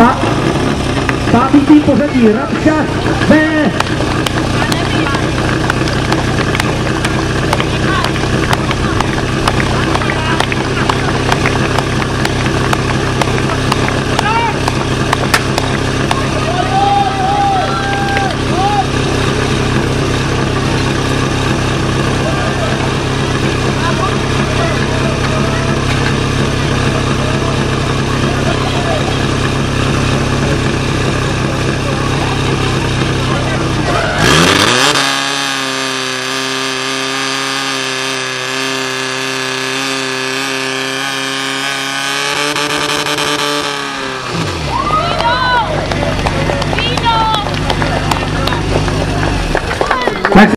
A tipo tým di Rabšak beh,